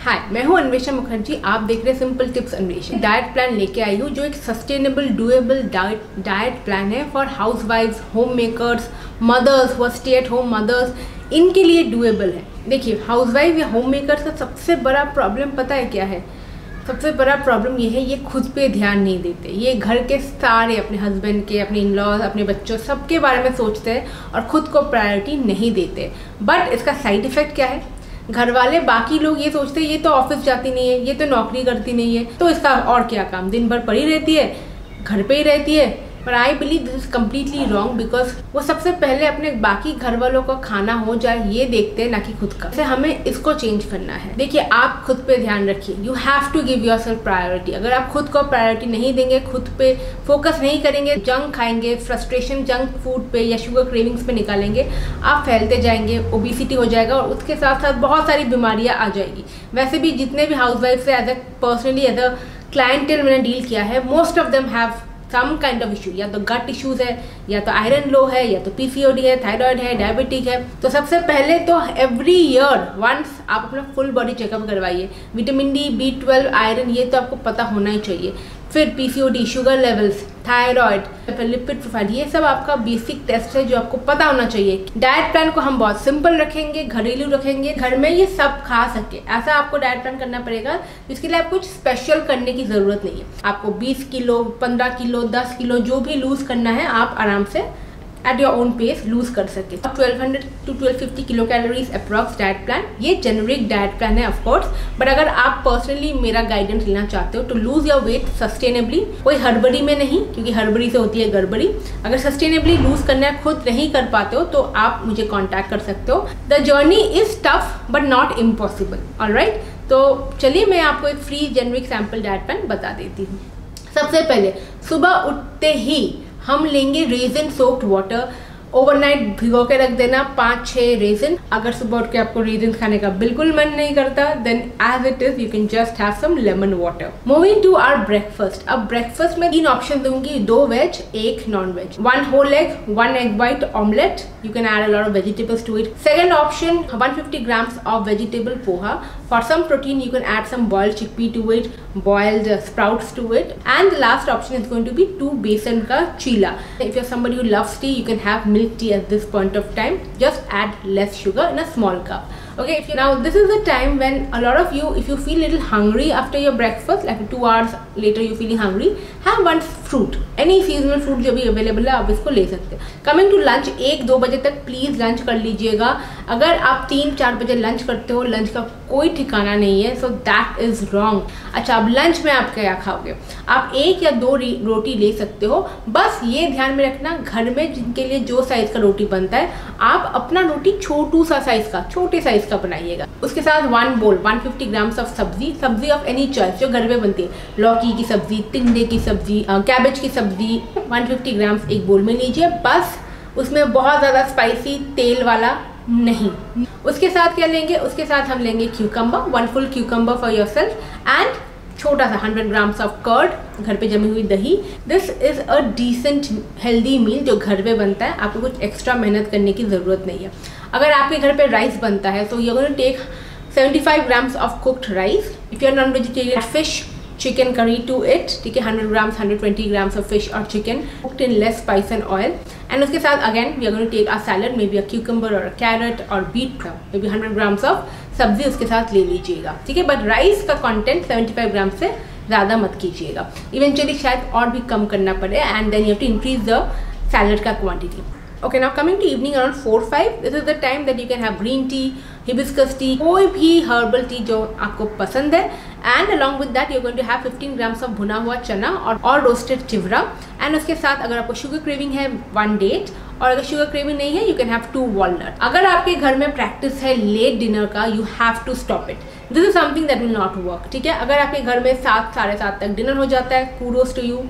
हाय मैं हूँ अन्वेषा मुखर्जी। आप देख रहे हैं simple tips Anvesha diet plan लेके आई हूँ, जो एक sustainable doable diet diet plan है for housewife homemakers mothers व स्टे एट होम मदर्स इनके लिए डुएबल है। देखिए हाउस वाइफ या होम मेकर्स का सबसे बड़ा प्रॉब्लम पता है क्या है? सबसे बड़ा प्रॉब्लम ये है, ये खुद पे ध्यान नहीं देते। ये घर के सारे अपने हस्बैंड के, अपने इन लॉज अपने बच्चों सबके बारे में सोचते हैं और ख़ुद को प्रायोरिटी नहीं देते। बट इसका साइड इफ़ेक्ट क्या है? घर वाले बाकी लोग ये सोचते ये तो ऑफ़िस जाती नहीं है, ये तो नौकरी करती नहीं है। तो इसका और क्या काम? दिन भर पड़ी रहती है, घर पे ही रहती है। पर I believe this is completely wrong because वो सबसे पहले अपने बाकी घर वालों का खाना हो जाए, ये देखते हैं ना कि खुद का। हमें इसको चेंज करना है। देखिए, आप खुद पे ध्यान रखिए। You have to give yourself priority अगर आप खुद को प्रायोरिटी नहीं देंगे, खुद पे फोकस नहीं करेंगे जंक खाएँगे फ्रस्ट्रेशन जंक फ़ूड पे या शुगर क्रेविंग्स पे निकालेंगे, आप फैलते जाएँगे ओबिसिटी हो जाएगा और उसके साथ साथ बहुत सारी बीमारियाँ आ जाएगी। वैसे भी जितने भी हाउस वाइफ से as a personally as a clientele मैंने डील किया है most of them have some kind of issue या तो गट इश्यूज़ है, या तो आयरन लो है, या तो पीसीओडी है थायराइड है डायबिटिक है. तो सबसे पहले तो एवरी ईयर वंस आप अपना फुल बॉडी चेकअप करवाइए. Vitamin D B twelve iron ये तो आपको पता होना ही चाहिए. फिर PCOD sugar levels thyroid lipid profile ये सब आपका बेसिक टेस्ट है जो आपको पता होना चाहिए। डाइट प्लान को हम बहुत सिंपल रखेंगे, घरेलू रखेंगे, घर में ये सब खा सके। ऐसा आपको डाइट प्लान करना पड़ेगा, जिसके लिए आप कुछ स्पेशल करने की ज़रूरत नहीं है। आपको 20 किलो 15 किलो 10 किलो, जो भी लूज करना है, आप आराम से at your own pace lose कर सके twelve hundred to twelve fifty kilo calories approx diet plan ये जेनरिक डाइट प्लान है ऑफकोर्स बट अगर आप पर्सनली मेरा गाइडेंस लेना चाहते हो तो लूज योर वेट सस्टेनेबली कोई हड़बड़ी में नहीं, क्योंकि हड़बड़ी से होती है गड़बड़ी। अगर सस्टेनेबली लूज करना खुद नहीं कर पाते हो तो आप मुझे कॉन्टैक्ट कर सकते हो। The journey is tough but not impossible all right तो चलिए, मैं आपको एक free generic sample diet plan बता देती हूँ। सबसे पहले, सुबह उठते ही हम लेंगे रेजन सोक्ड वाटर ओवरनाइट भिगो के रख देना पाँच छह रेजन अगर सुबह उठ के आपको रेजन खाने का बिल्कुल मन नहीं करता then as it is you can just have some lemon water moving to are breakfast अब ब्रेकफास्ट में तीन ऑप्शन दूँगी। दो वेज एक non veg one whole egg one egg white omelette you can add allot of vegetables to it second option one fifty grams of vegetable poha for some protein you can add some boiled chickpea to it boiled sprouts to it and last option is going to be two besan का chilla if you somebody you love tea you can have tea at this point of time just add less sugar in a small cup okay you now, this is the time when a lot of you, if you feel little hungry after your breakfast, like two hours later you're feeling hungry, have one fruit. Any seasonal fruit जो भी available है, आप इसको ले सकते हैं. Coming to lunch एक दो बजे तक प्लीज़ लंच कर लीजिएगा. अगर आप तीन चार बजे लंच करते हो लंच का कोई ठिकाना नहीं है सो दैट इज़ रॉन्ग अच्छा अब लंच में आप क्या खाओगे? आप एक या दो रोटी ले सकते हो. बस ये ध्यान में रखना, घर में जिनके लिए जो साइज़ का रोटी बनता है, आप अपना रोटी छोटू सा साइज़ का, छोटे साइज़ का बनाइएगा उसके साथ वन बोल 150 ग्राम्स ऑफ़ सब्ज़ी सब्ज़ी ऑफ़ एनी चॉइस जो घर में बनती है। लौकी की सब्ज़ी, टिंडे की सब्ज़ी कैबेज की सब्ज़ी 150 ग्राम्स एक बोल में लीजिए। बस, उसमें बहुत ज़्यादा स्पाइसी तेल वाला नहीं। उसके साथ क्या लेंगे? उसके साथ हम लेंगे cucumber one full cucumber for yourself and छोटा सा 100 ग्राम्स ऑफ़ कर्ड घर पे जमी हुई दही। This is a decent healthy meal जो घर पे बनता है। आपको कुछ एक्स्ट्रा मेहनत करने की ज़रूरत नहीं है। अगर आपके घर पे राइस बनता है तो you going take 75 grams of cooked rice if you are non vegetarian fish chicken curry to it. ठीक है 100 grams 120 grams of fish or chicken cooked in less spice and oil. And उसके साथ, again, we are going to take a salad, maybe a cucumber or a carrot or beet maybe 100 grams of सब्ज़ी उसके साथ ले लीजिएगा। ठीक है but rice का कंटेंट 75 ग्राम से ज़्यादा मत कीजिएगा। इवेंचुअली शायद और भी कम करना पड़े and then you have to increase the salad का quantity okay, now coming to evening around 4 5 this is the time that you can have green tea, hibiscus tea कोई भी herbal tea जो आपको पसंद है and along with that you going to have 15 grams of भुना हुआ चना और और रोस्टेड चिवरा एंड उसके साथ अगर आपको शुगर क्रेविंग है वन डेट और अगर शुगर क्रेविंग नहीं है you can have two walnut अगर आपके घर में प्रैक्टिस है लेट डिनर का you have to stop it this is something that will not work ठीक है अगर आपके घर में सात साढ़े सात तक डिनर हो जाता है kudos to you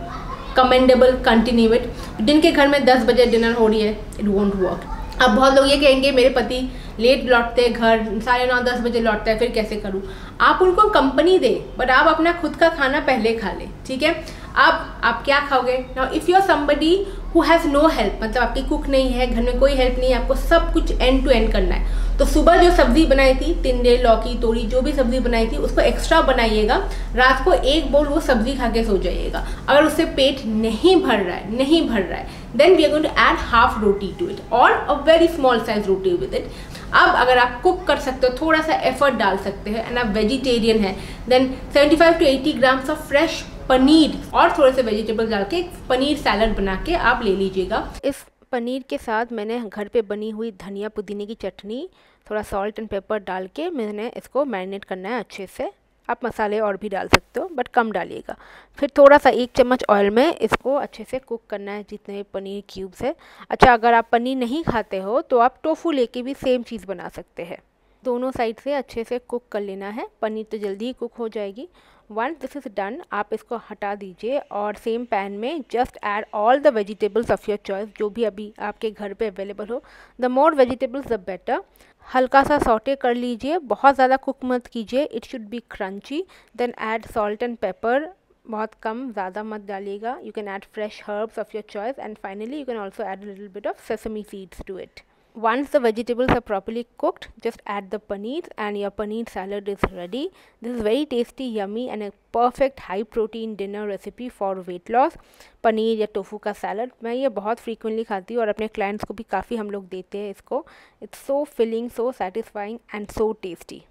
commendable continue it जिनके घर में दस बजे डिनर हो रही है इट वॉन्ट वर्क अब बहुत लोग ये कहेंगे, मेरे पति लेट लौटते हैं घर, साढ़े नौ, दस बजे लौटता है, फिर कैसे करूँ? आप उनको कंपनी दे बट आप अपना खुद का खाना पहले खा ले, ठीक है? अब आप क्या खाओगे? Now if you are somebody who has no help मतलब आपकी कुक नहीं है, घर में कोई हेल्प नहीं है, आपको सब कुछ एंड टू एंड करना है। तो सुबह जो सब्ज़ी बनाई थी, टिंडे, लौकी तोड़ी जो भी सब्ज़ी बनाई थी, उसको एक्स्ट्रा बनाइएगा। रात को एक बोल वो सब्ज़ी खा के सो जाइएगा। अगर उससे पेट नहीं भर रहा है, नहीं भर रहा है then we are going to add half roti to it और a very small size roti with it अब अगर आप कुक कर सकते हो, थोड़ा सा एफर्ट डाल सकते हैं एंड आप वेजिटेरियन है then 75 to 80 grams of fresh paneer और थोड़े से वेजिटेबल डाल के पनीर सैलड बना के आप ले लीजिएगा। इस पनीर के साथ मैंने घर पे बनी हुई धनिया पुदीने की चटनी, थोड़ा सॉल्ट एंड पेपर डाल के मैंने इसको मैरिनेट करना है अच्छे से। आप मसाले और भी डाल सकते हो बट कम डालिएगा। फिर थोड़ा सा एक चम्मच ऑयल में इसको अच्छे से कुक करना है जितने पनीर क्यूब्स है। अच्छा अगर आप पनीर नहीं खाते हो तो आप टोफू लेके भी सेम चीज़ बना सकते हैं। दोनों साइड से अच्छे से कुक कर लेना है। पनीर तो जल्दी ही कुक हो जाएगी। वंस दिस इज़ डन आप इसको हटा दीजिए और सेम पैन में just add all the vegetables of your choice जो भी अभी आपके घर पे अवेलेबल हो। The more vegetables the better हल्का सा सॉटे कर लीजिए। बहुत ज़्यादा कुक मत कीजिए। It should be crunchy then add salt and pepper बहुत कम, ज़्यादा मत डालिएगा। You can add fresh herbs of your choice and finally you can also add little bit of sesame seeds to it once the vegetables are properly cooked just add the paneer and your paneer salad is ready this is very tasty yummy and a perfect high protein dinner recipe for weight loss paneer या tofu का salad मैं ये बहुत frequently खाती हूँ और अपने clients को भी काफ़ी हम लोग देते हैं इसको it's so filling so satisfying and so tasty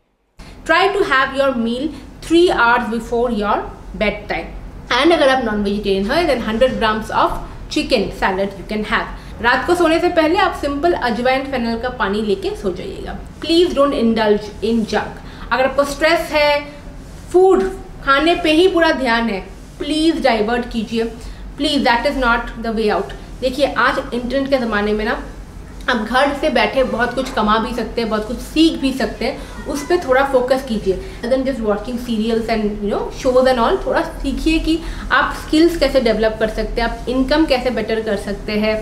try to have your meal three hours before your bed time and अगर आप नॉन वेजिटेरियन है then hundred grams of chicken salad you can have रात को सोने से पहले आप simple अजवाइन फेनल का पानी लेके सो जाइएगा। Please don't indulge in junk अगर आपको स्ट्रेस है फ़ूड खाने पे ही पूरा ध्यान है प्लीज़ डाइवर्ट कीजिए। Please that is not the way out देखिए, आज इंटरनेट के ज़माने में ना, आप घर से बैठे बहुत कुछ कमा भी सकते हैं, बहुत कुछ सीख भी सकते हैं, उस पर थोड़ा फोकस कीजिए। Then just watching serials and you know shows and all थोड़ा सीखिए कि आप स्किल्स कैसे डेवलप कर सकते हैं, आप इनकम कैसे बेटर कर सकते हैं।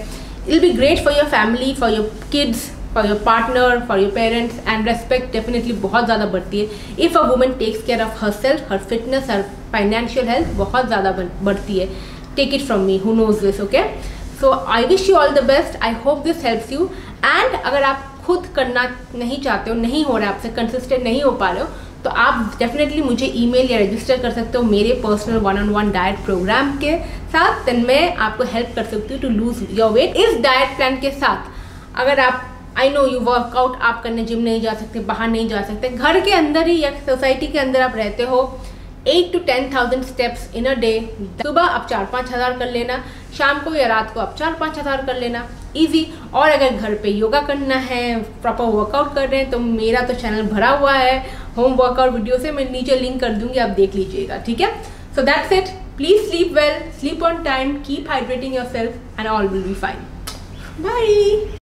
It'll be great for your family for your kids for your partner for your parents and respect definitely बहुत ज़्यादा बढ़ती है if a woman takes care of herself her fitness her financial health बहुत ज़्यादा बढ़ती है take it from me who knows this okay so I wish you all the best I hope this helps you and अगर आप खुद करना नहीं चाहते हो नहीं हो रहा है आपसे कंसिस्टेंट नहीं हो पा रहे हो तो आप डेफिनेटली मुझे ईमेल या रजिस्टर कर सकते हो मेरे personal one on one diet program के साथ देन मैं आपको हेल्प कर सकती हूँ टू लूज योर वेट इस डाइट प्लान के साथ। अगर आप आई नो यू वर्कआउट आप करने जिम नहीं जा सकते, बाहर नहीं जा सकते, घर के अंदर ही या सोसाइटी के अंदर आप रहते हो eight to ten thousand steps in a day सुबह आप चार पाँच हज़ार कर लेना, शाम को या रात को आप चार पाँच हज़ार कर लेना। इजी और अगर घर पे योगा करना है प्रॉपर वर्कआउट कर रहे हैं तो मेरा तो चैनल भरा हुआ है। होम वर्कआउट वीडियो से मैं नीचे लिंक कर दूँगी, आप देख लीजिएगा, ठीक है? So that's it please sleep well sleep on time keep hydrating yourself and all will be fine bye